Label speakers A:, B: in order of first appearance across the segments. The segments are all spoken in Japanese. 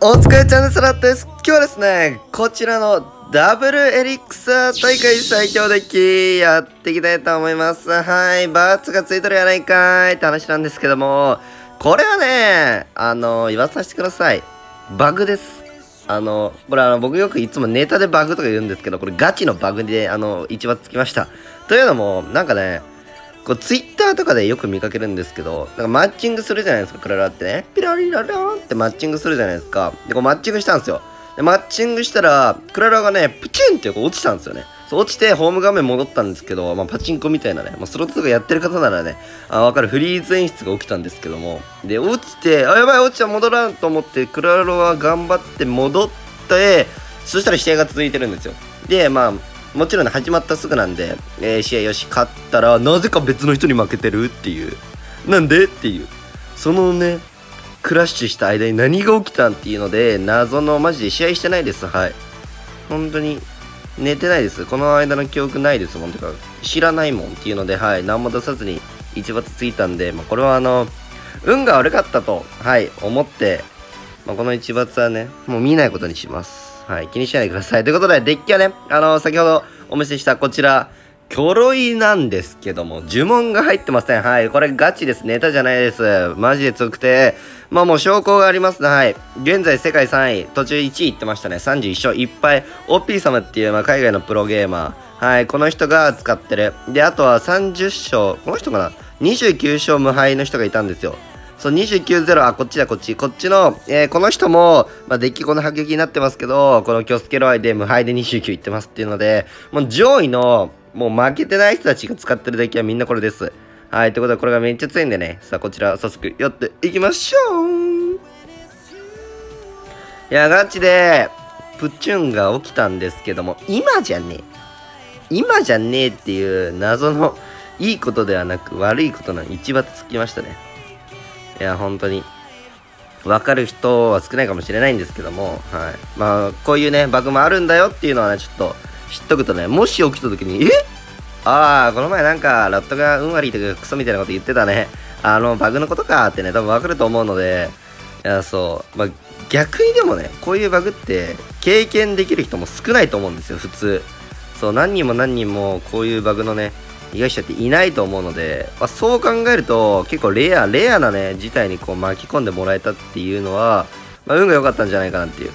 A: お疲れちゃんですラットです。今日はですねこちらのダブルエリクサー大会最強デッキやっていきたいと思います。はいバーツがついとるやないかい。って話なんですけどもこれはねあの言わさせてください。バグです。あの、これあの、僕よくいつもネタでバグとか言うんですけど、これガチのバグで、あの、一番つきました。というのも、なんかね、こう、ツイッターとかでよく見かけるんですけど、なんかマッチングするじゃないですか、クララってね。ピラリララーンってマッチングするじゃないですか。で、こうマッチングしたんですよ。で、マッチングしたら、クララがね、プチンってこう落ちたんですよね。そう落ちてホーム画面戻ったんですけど、まあ、パチンコみたいなね、まあ、スロットとかやってる方ならね、あわかるフリーズ演出が起きたんですけども、で、落ちて、あ、やばい、落ちた、戻らんと思って、クララは頑張って戻って、そしたら試合が続いてるんですよ。で、まあ、もちろん、始まったすぐなんで、えー、試合よし、勝ったら、なぜか別の人に負けてるっていう。なんでっていう。そのね、クラッシュした間に何が起きたんっていうので、謎の、マジで試合してないです。はい。本当に、寝てないです。この間の記憶ないですもん。てか、知らないもんっていうので、はい。何も出さずに一罰ついたんで、まあ、これはあの、運が悪かったと、はい、思って、まあ、この一罰はね、もう見ないことにします。はい、気にしないでください。ということで、デッキはね、あの、先ほどお見せしたこちら、キョロイなんですけども、呪文が入ってません。はい。これガチです。ネタじゃないです。マジで強くて、まあもう証拠がありますね。はい。現在世界3位、途中1位いってましたね。31勝いっぱい。OP 様っていう、まあ、海外のプロゲーマー。はい。この人が使ってる。で、あとは30勝、この人かな ?29 勝無敗の人がいたんですよ。そう、29-0、あ、こっちだ、こっち。こっちの、えー、この人も、まあ、デッキこの迫撃になってますけど、このキョスケロアイで無敗で29いってますっていうので、もう上位の、もう負けてない人たちが使ってるデッキはみんなこれです。はい、ということでこれがめっちゃ強いんでね、さあこちら早速やっていきましょういや、ガチで、プチュンが起きたんですけども、今じゃねえ。今じゃねえっていう謎のいいことではなく悪いことなの一罰つきましたね。いや、本当に。わかる人は少ないかもしれないんですけども、はい。まあ、こういうね、バグもあるんだよっていうのはね、ちょっと知っとくとね、もし起きた時に、え？ああ、この前なんか、ラットがうんわりとかクソみたいなこと言ってたね。あの、バグのことかってね、多分わかると思うので、いや、そう。まあ、逆にでもね、こういうバグって経験できる人も少ないと思うんですよ、普通。そう、何人も何人もこういうバグのね、被害者っていないと思うので、まあ、そう考えると結構レア、レアなね、事態にこう巻き込んでもらえたっていうのは、まあ、運が良かったんじゃないかなっていう。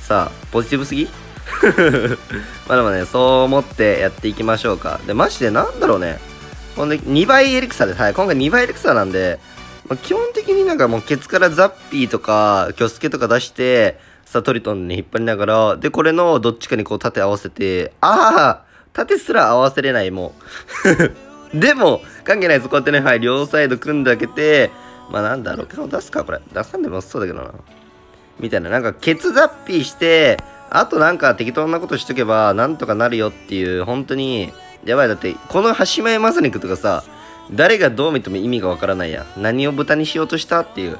A: さあ、ポジティブすぎ？まあでもね、そう思ってやっていきましょうか。で、マジでなんだろうね。ほんで、2倍エリクサです。はい、今回2倍エリクサなんで、まあ、基本的になんかもうケツからザッピーとか、キョスケとか出して、さ、トリトンに引っ張りながら、で、これのどっちかにこう縦合わせて、ああ縦すら合わせれない、もう。でも、関係ないです。こうやってね、はい、両サイド組んであげて、まあなんだろう、顔出すか、これ。出さんでもそうだけどな。みたいな、なんか、ケツザッピーして、あとなんか適当なことしとけば、なんとかなるよっていう、本当に、やばい、だって、この橋前マサニクとかさ、誰がどう見ても意味がわからないや。何を豚にしようとしたっていう、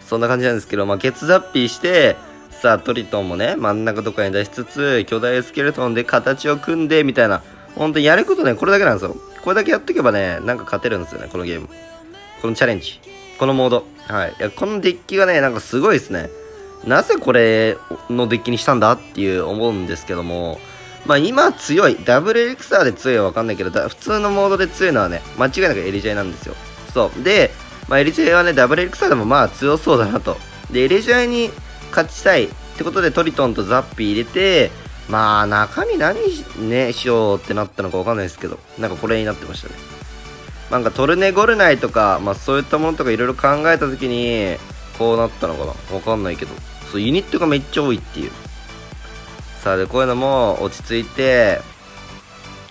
A: そんな感じなんですけど、まあ、ケツザッピーして、さあトリトンもね真ん中とかに出しつつ巨大スケルトンで形を組んでみたいな本当にやることねこれだけなんですよ。これだけやっとけばねなんか勝てるんですよねこのゲーム。このチャレンジ。このモード。はい。いやこのデッキがねなんかすごいですね。なぜこれのデッキにしたんだっていう思うんですけどもまあ今強いダブルエリクサーで強いはわかんないけど普通のモードで強いのはね間違いなくエリジャイなんですよ。そう。でまあエリジャイはねダブルエリクサーでもまあ強そうだなと。でエリジャイに勝ちたいってことでトリトンとザッピー入れて、まあ中身何ね、しようってなったのかわかんないですけど、なんかこれになってましたね。なんかトルネゴルナイとか、まあそういったものとかいろいろ考えた時に、こうなったのかなわかんないけど。そう、ユニットがめっちゃ多いっていう。さあ、で、こういうのも落ち着いて、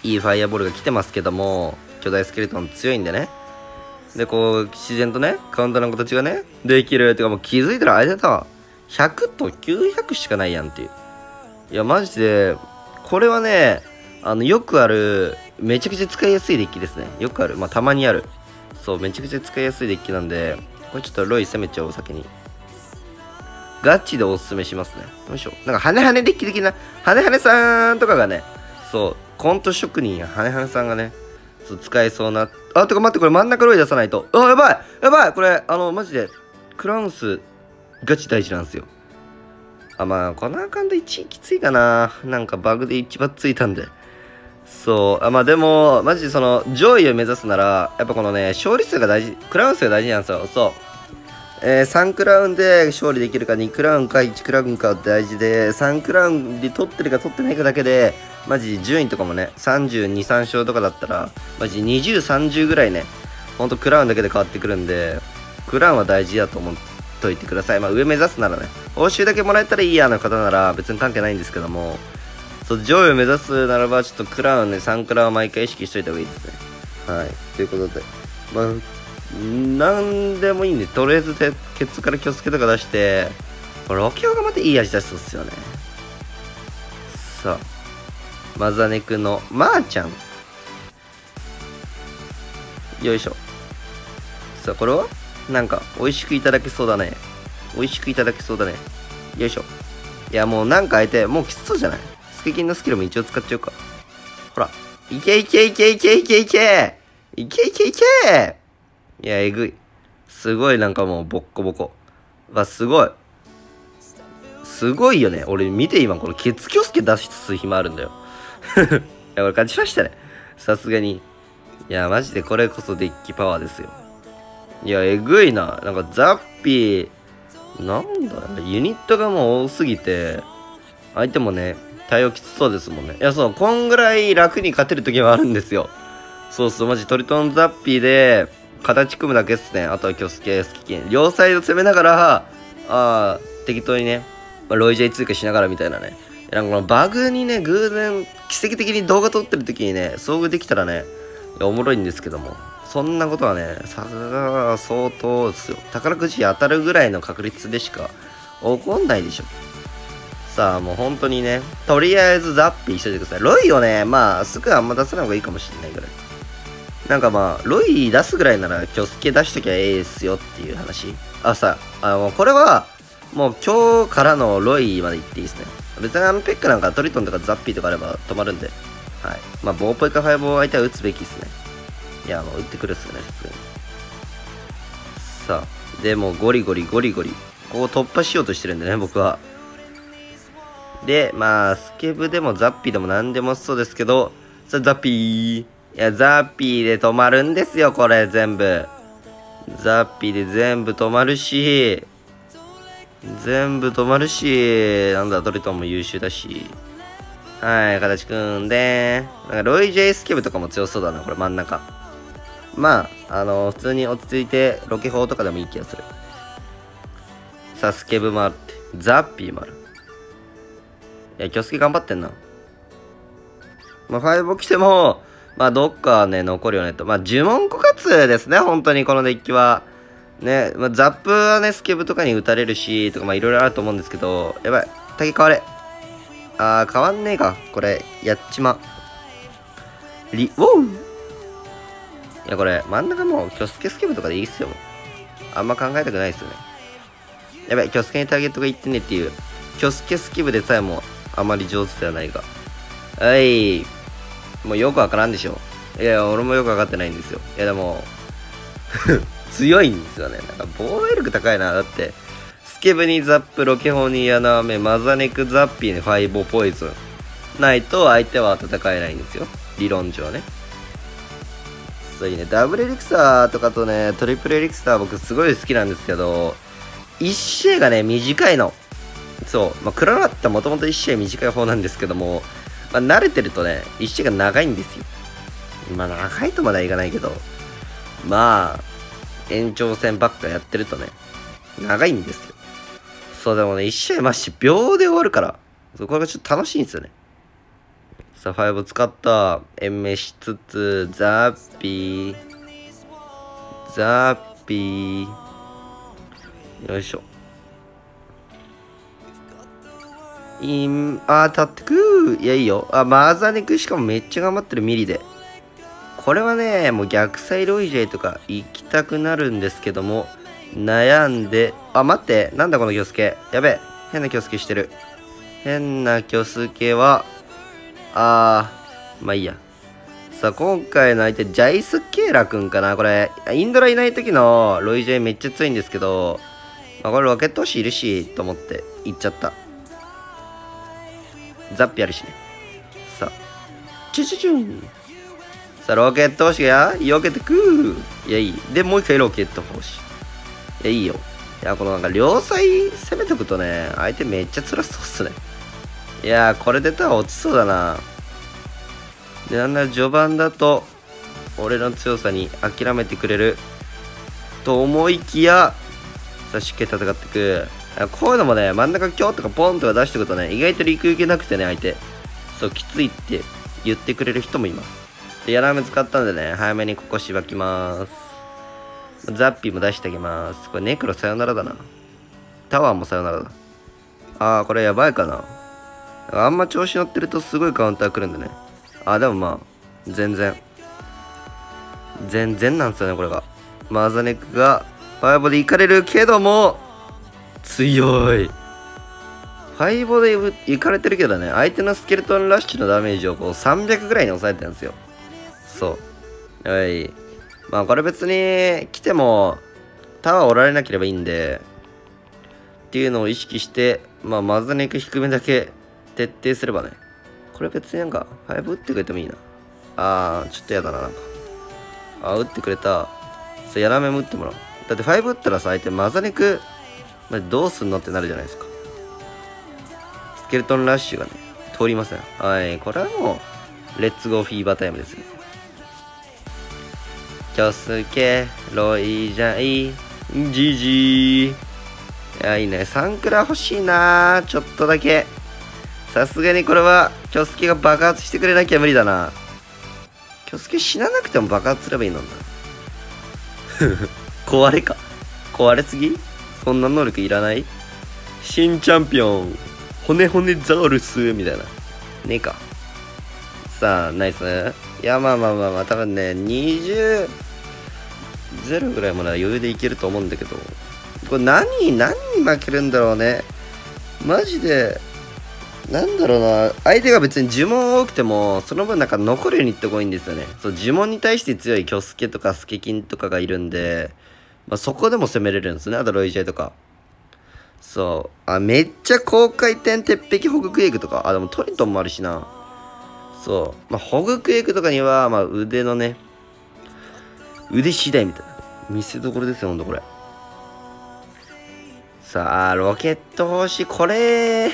A: いいファイアボールが来てますけども、巨大スケルトン強いんでね。で、こう、自然とね、カウンターの形がね、できる。ってかもう気づいたらあれだった100と900しかないやんっていう。いや、マジで、これはね、あの、よくある、めちゃくちゃ使いやすいデッキですね。よくある。まあ、たまにある。そう、めちゃくちゃ使いやすいデッキなんで、これちょっとロイ攻めちゃおう、先に。ガチでおすすめしますね。よいしょ。なんか、ハネハネデッキ的な、ハネハネさんとかがね、そう、コント職人やハネハネさんがね、そう使えそうな。あ、てか待って、これ真ん中ロイ出さないと。あ、やばいやばいこれ、あの、マジで、クラウンスガチ大事なんですよ。あ、まあ、このアカウント1位きついかな。なんかバグで一番ついたんで。そう。あ、まあでも、マジでその、上位を目指すなら、やっぱこのね、勝利数が大事、クラウン数が大事なんですよ。そう。えー、3クラウンで勝利できるか、2クラウンか、1クラウンか大事で、3クラウンで取ってるか取ってないかだけで、マジ順位とかもね、32、3勝とかだったら、マジ20、30ぐらいね、ほんとクラウンだけで変わってくるんで、クラウンは大事だと思っといてください。まあ上目指すならね、報酬だけもらえたらいいやの方なら別に関係ないんですけども、そう上位を目指すならば、ちょっとクラウンね、3クラウン毎回意識しといた方がいいですね。はい。ということで、まあ、なんでもいいんで、とりあえずでケツから気をつけとか出して、これロケオがまたいい味出すんですよね。さあ、マザネクのまー、ちゃん。よいしょ。さあ、これは？なんか、美味しくいただけそうだね。美味しくいただけそうだね。よいしょ。いや、もうなんか相手、もうきつそうじゃない？スケキンのスキルも一応使っちゃうか。ほら。いけいけいけいけいけいけいけいけいけいや、えぐい。すごいなんかもうボッコボコ。わ、すごい。すごいよね。俺見て今このケツキョスケ出す暇あるんだよ。いや、俺勝ちましたね。さすがに。いや、マジでこれこそデッキパワーですよ。いや、えぐいな。なんかザッピー、なんだユニットがもう多すぎて、相手もね、対応きつそうですもんね。いや、そう、こんぐらい楽に勝てる時もあるんですよ。そうそう、マジトリトンザッピーで、形組むだけっすね。あとはキョスケ、スキキン。両サイド攻めながら、ああ、適当にね、まあ、ロイジェイ通過しながらみたいなね。なんかこのバグにね、偶然、奇跡的に動画撮ってる時にね、遭遇できたらね、おもろいんですけども。そんなことはね、さすが相当ですよ。宝くじ当たるぐらいの確率でしか起こんないでしょ。さあ、もう本当にね、とりあえずザッピーしといてください。ロイをね、まあ、すぐあんま出さない方がいいかもしれないぐらい。なんかまあ、ロイ出すぐらいなら、キョスケ出しときゃええっすよっていう話。あ、さ、ああの、これは、もう今日からのロイまで行っていいですね。別にあのペックなんかトリトンとかザッピーとかあれば止まるんで。はい。まあ、ボーポイかファイブを相手は打つべきですね。いや、もう打ってくるっすよね、普通に。さあ、でもゴリゴリゴリゴリ。ここ突破しようとしてるんでね、僕は。で、まあ、スケブでもザッピーでも何でもそうですけど、さあ、ザッピー。いや、ザッピーで止まるんですよ、これ、全部。ザッピーで全部止まるし、全部止まるし、なんだ、トリトンも優秀だし。はい、形組んで、なんかロイ・ジェイ・スケブとかも強そうだな、これ真ん中。まあ、あの、普通に落ち着いて、ロケ砲とかでもいい気がする。さあ、スケブもあるって、ザッピーもある。いや、キョスケ頑張ってんな。まあ、ファイブ来ても、まあ、どっかね、残るよねと。まあ、呪文枯渇ですね、本当に、このデッキは。ね、まあ、ザップはね、スケブとかに打たれるし、とか、まあ、いろいろあると思うんですけど、やばい。竹変われ。あー、変わんねえか。これ、やっちま。リ、ウォーいや、これ、真ん中もう、キョスケスケブとかでいいっすよ。あんま考えたくないっすよね。やばい、キョスケにターゲットがいってねっていう。キョスケスケブでさえも、あまり上手ではないが。はい。もうよくわからんでしょ。いや、俺もよくわかってないんですよ。いや、でも 強いんですよね。なんか防衛力高いな。だって、スケブにザップ、ロケホニー、アメ、マザネク、ザッピーにファイボ、ポイズン。ないと相手は戦えないんですよ。理論上ね。そういいね。ダブルエリクサーとかとね、トリプルエリクサー僕すごい好きなんですけど、1試合がね、短いの。そう。まあ、クララってもともと1試合短い方なんですけども、まあ、慣れてるとね、1試合が長いんですよ。まあ、長いとまではいかないけど、まあ、延長戦ばっかやってるとね、長いんですよ。そう、でもね、1試合マッシ秒で終わるから、そこがちょっと楽しいんですよね。さあ、5使った。延命しつつ、ザッピー。ザッピー。よいしょ。いん、あ、立ってくいや、いいよ。あ、マーザーネクしかもめっちゃ頑張ってるミリで。これはね、もう逆サイロイジェイとか行きたくなるんですけども、悩んで、あ、待って、なんだこのキョスケ。やべえ、変なキョスケしてる。変なキョスケは、あー、まあいいや。さあ、今回の相手、ジャイス・ケーラくんかなこれ、インドラいない時のロイジェイめっちゃ強いんですけど、あ、これロケット星いるし、と思って行っちゃった。ザッピあるしね。さあ。チュチュチュン。さあ、ロケット星が避けてくーいや、いい。で、もう一回ロケット星。いや、いいよ。いや、このなんか両サイ攻めとくとね、相手めっちゃ辛そうっすね。いやこれ出たら落ちそうだな。で、なんだ、序盤だと、俺の強さに諦めてくれると思いきや、さあ、しっかり戦っていく。こういうのもね、真ん中キョとかポンとか出してくとね、意外と陸行けなくてね、相手。そう、きついって言ってくれる人もいます。で、ヤラメ使ったんでね、早めにここしばきます。ザッピーも出してあげます。これネクロさよならだな。タワーもさよならだ。あー、これやばいかな。あんま調子乗ってるとすごいカウンター来るんでね。あ、でもまあ、全然。全然なんですよね、これが。マザネックが、ファイボで行かれるけども、強い。ファイボで行かれてるけどね、相手のスケルトンラッシュのダメージをこう300ぐらいに抑えてるんですよ。そう。はい。まあこれ別に来てもタワーおられなければいいんでっていうのを意識してまあまず肉低めだけ徹底すればね。これ別になんか5打ってくれてもいいな。あーちょっとやだななんか。あー打ってくれた。そうやらめも打ってもらう。だって5打ったらさ相手マザネク、まあ、どうすんのってなるじゃないですか。スケルトンラッシュがね通りません。はいこれはもうレッツゴーフィーバータイムですよ。キョスケ、ロイジャイ、ジジ。ー。いや、いいね。サンクラ欲しいなちょっとだけ。さすがにこれは、キョスケが爆発してくれなきゃ無理だな。キョスケ死ななくても爆発すればいいのだ。壊れか？壊れすぎ？そんな能力いらない？新チャンピオン、骨骨ザウルス、みたいな。ねえか。さあ、ナイス。いや、まあまあまあまあ、多分ね、20、0ぐらいまでは余裕でいけると思うんだけど、これ何、何に負けるんだろうね。マジで、なんだろうな、相手が別に呪文多くても、その分なんか残るようにいってこいんですよね。そう、呪文に対して強い巨助とかスケキンとかがいるんで、まあ、そこでも攻めれるんですね。あとロイジェイとか。そう。あ、めっちゃ高回転鉄壁ホグクエイクとか。あ、でもトリトンもあるしな。そう。まあ、ホグクエイクとかには、まあ、腕のね、腕次第みたいな。見せどころですよ、ほんとこれ。さあ、ロケット星、これ、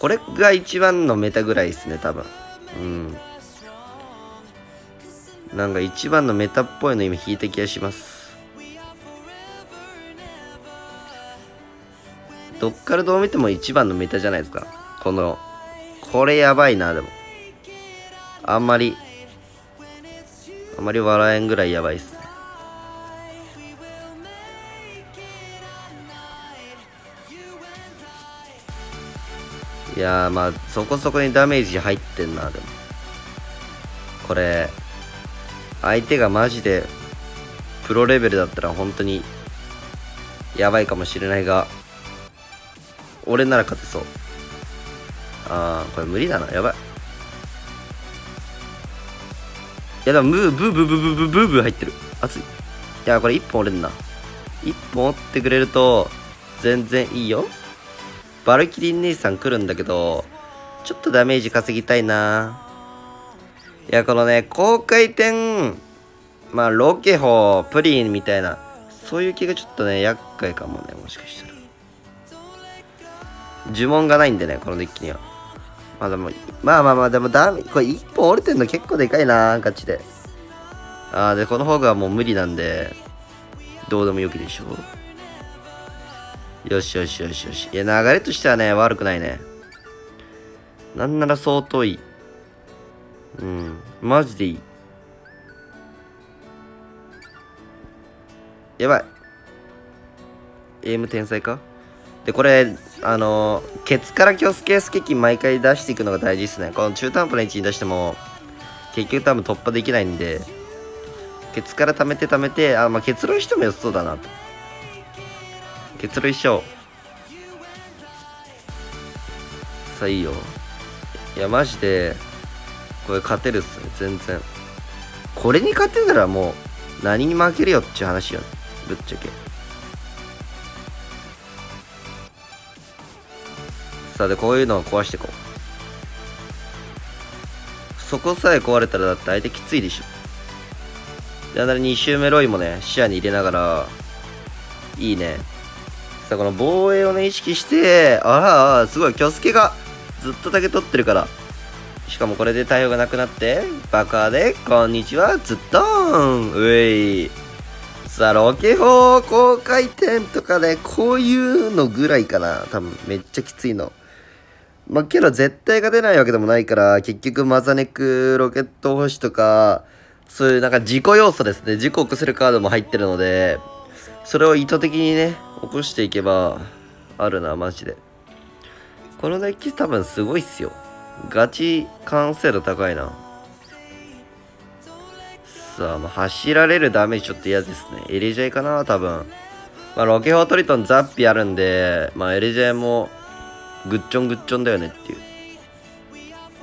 A: これが一番のメタぐらいですね、多分。うん。なんか一番のメタっぽいの今引いた気がします。どっからどう見ても一番のメタじゃないですか。この、これやばいな、でも。あんまり、あんまり笑えんぐらいやばいっすいやーまあそこそこにダメージ入ってんなでも。これ相手がマジでプロレベルだったら本当にやばいかもしれないが俺なら勝てそう。ああこれ無理だな。やばい。いやでもブーブーブーブーブーブーブー入ってる熱いいやこれ1本折れんな1本折ってくれると全然いいよバルキリン姉さん来るんだけどちょっとダメージ稼ぎたいないやこのね高回転まあロケホプリンみたいなそういう気がちょっとね厄介かもねもしかしたら呪文がないんでねこのデッキにはまあでも、まあまあまあ、でもダメ、これ1本折れてんの結構でかいな、ガチで。ああ、で、この方がもう無理なんで、どうでもよきでしょう。よしよしよしよし。いや、流れとしてはね、悪くないね。なんなら相当いい。うん、マジでいい。やばい。エイム天才か？で、これ、あのー、ケツからキョスケースケキ毎回出していくのが大事ですね。この中途半端な位置に出しても、結局多分突破できないんで、ケツから溜めて溜めて、あ、まあ、結露しても良さそうだなと。結露一緒。さあいいよ。いや、マジで、これ勝てるっすね、全然。これに勝てたらもう、何に負けるよっていう話よ、ぶっちゃけ。さあでこういうのを壊していこうそこさえ壊れたらだって相手きついでしょであな2周目ロイもね視野に入れながらいいねさこの防衛をね意識してあらあすごいキョスケがずっとだけ取ってるから。しかもこれで対応がなくなって爆破でこんにちはずっとんうえい。さあロケ砲高回転とかね。こういうのぐらいかな。多分めっちゃきついの。まあ、けど絶対が出ないわけでもないから、結局マザネク、ロケット星とか、そういうなんか自己要素ですね。事故を起こせるカードも入ってるので、それを意図的にね、起こしていけば、あるな、マジで。このデッキ多分すごいっすよ。ガチ完成度高いな。さあ、まあ、走られるダメージちょっと嫌ですね。エリジェイかな、多分。まあ、ロケホートリトンザッピあるんで、まあ、エリジェイもぐっちょんぐっちょんだよねっていう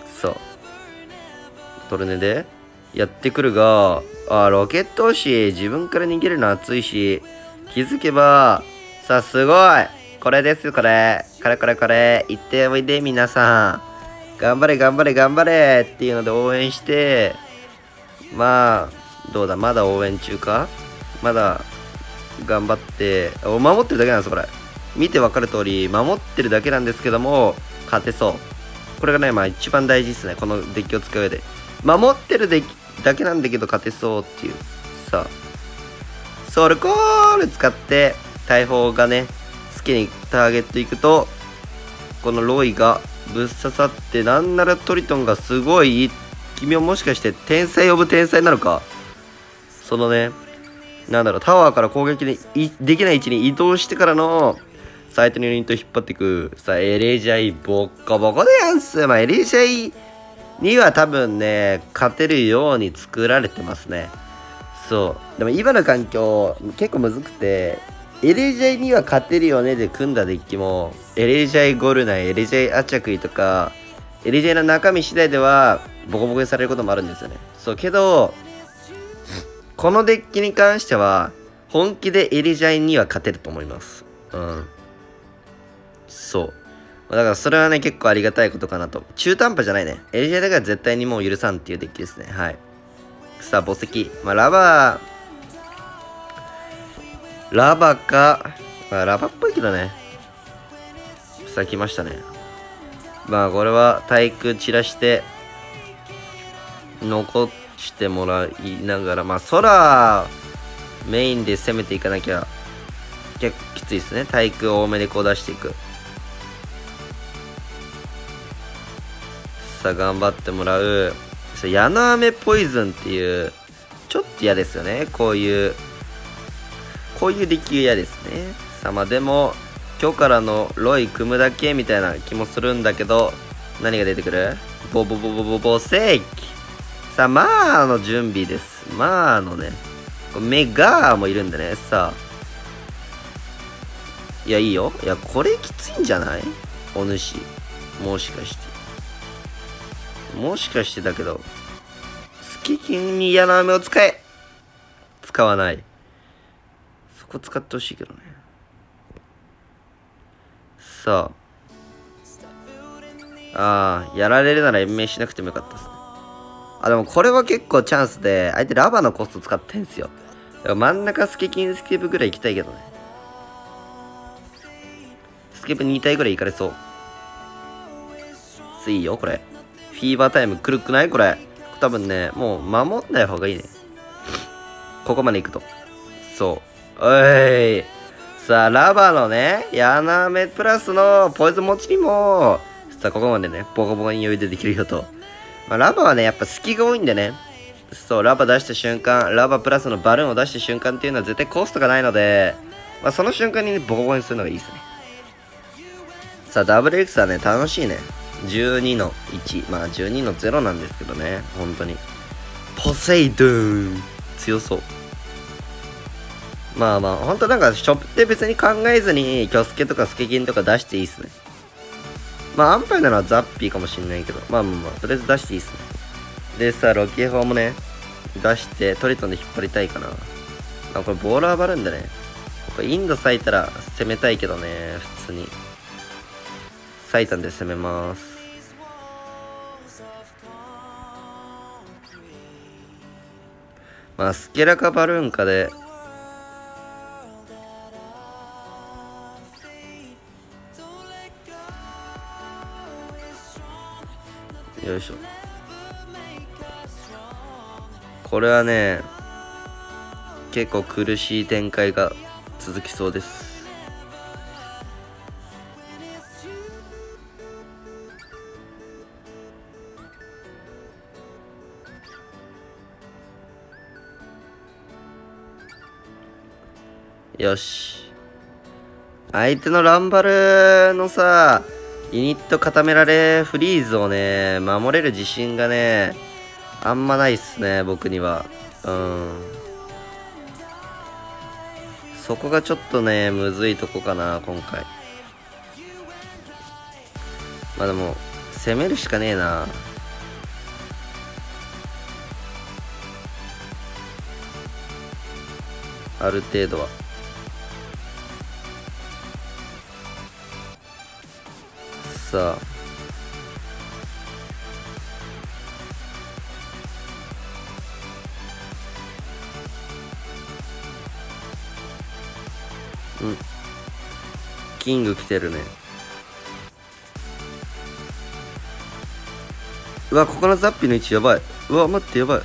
A: さあトルネでやってくるがあロケット押し自分から逃げるの熱いし気づけばさあすごいこれですこれこれこれこれ行っておいで皆さん頑張れ頑張れ頑張れっていうので応援してまあどうだ？まだ応援中か？まだ頑張って守ってるだけなんですこれ見てわかる通り、守ってるだけなんですけども、勝てそう。これがね、まあ一番大事ですね。このデッキを使う上で。守ってるだけなんだけど勝てそうっていう。さあ。ソウルコール使って、大砲がね、好きにターゲット行くと、このロイがぶっ刺さって、なんならトリトンがすごい、君はもしかして天才呼ぶ天才なのか？そのね、なんだろう、タワーから攻撃でできない位置に移動してからのサイトのユニット引っ張っていく。さあ、エレジャイボッコボコでやんす。まあ、エレジャイには多分ね、勝てるように作られてますね。そう。でも今の環境、結構むずくて、エレジャイには勝てるよねで組んだデッキも、エレジャイゴルナイ、エレジャイアチャクイとか、エレジャイの中身次第では、ボコボコにされることもあるんですよね。そう、けど、このデッキに関しては、本気でエレジャイには勝てると思います。うん。そう。だからそれはね、結構ありがたいことかなと。中途半端じゃないね。エリジャだから絶対にもう許さんっていうデッキですね。はい。さあ、墓石。まあ、ラバー、ラバか、まあ、ラバっぽいけどね。さあ、来ましたね。まあ、これは体育散らして、残してもらいながら、まあ、空、メインで攻めていかなきゃ、結構きついですね。体育多めでこう出していく。さあ頑張ってもらう矢の雨ポイズンっていうちょっと嫌ですよね。こういうこういう出来嫌ですね。さあまあでも今日からのロイ組むだけみたいな気もするんだけど何が出てくる？ボボボボボボセーキ。さあまあの準備です。まあのねメガーもいるんでね。さあいやいいよ。いやこれきついんじゃない？お主。もしかして。もしかしてだけど、スキキンに嫌な飴を使え使わない。そこ使ってほしいけどね。さあ。ああ、やられるなら延命しなくてもよかったっすね。あ、でもこれは結構チャンスで、相手ラバのコスト使ってんすよ。真ん中スケキンスケープぐらい行きたいけどね。スケープ2体ぐらい行かれそう。いいよ、これ。フィーバータイムくるくない？これ。多分ね、もう守んない方がいいね。ここまで行くと。そう。おい。さあ、ラバーのね、ヤナメプラスのポイズン持ちにも、さあ、ここまでね、ボコボコに余裕でできるよと。まあ、ラバーはね、やっぱ隙が多いんでね。そう、ラバー出した瞬間、ラバープラスのバルーンを出した瞬間っていうのは絶対コストがないので、まあ、その瞬間にね、ボコボコにするのがいいですね。さあ、WX はね、楽しいね。12の1。まあ12の0なんですけどね。本当に。ポセイドーン強そう。まあまあ、本当なんか、ショップって別に考えずに、キョスケとかスケキンとか出していいっすね。まあ、アンパイなのはザッピーかもしんないけど、まあまあまあ、とりあえず出していいっすね。でさ、ロキエ砲もね、出して、トリトンで引っ張りたいかな。あ、これボーラーバルんだね。これインド咲いたら攻めたいけどね、普通に。最短で攻めますまあスケラかバルーンかでよいしょ。これはね結構苦しい展開が続きそうです。よし。相手のランバルのさユニット固められフリーズをね守れる自信がねあんまないっすね僕には。うん。そこがちょっとねむずいとこかな今回。まあでも攻めるしかねえな。ある程度は。さ。うん。キング来てるね。うわここのザッピーの位置やばい。うわ待ってやば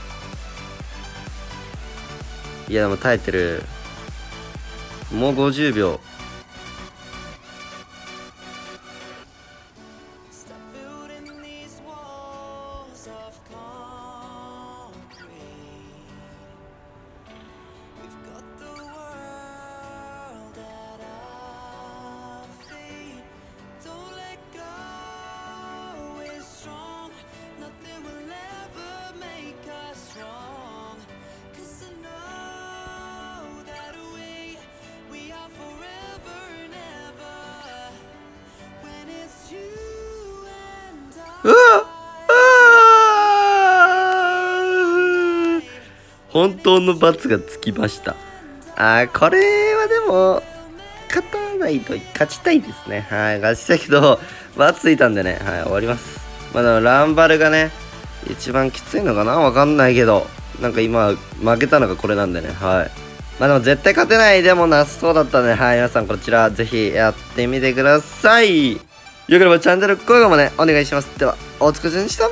A: い。いやでも耐えてる。もう50秒。本当の罰がつきました。あーこれはでも勝たないと勝ちたいですね。はい勝ちたいけど罰ついたんでね。はい終わります。まあでもランバルがね一番きついのかな？わかんないけど。なんか今負けたのがこれなんでね。はい。まあでも絶対勝てないでもなさそうだったんで。はい皆さんこちらぜひやってみてください。よければチャンネル高評価もね、お願いします。では、お疲れ様でした。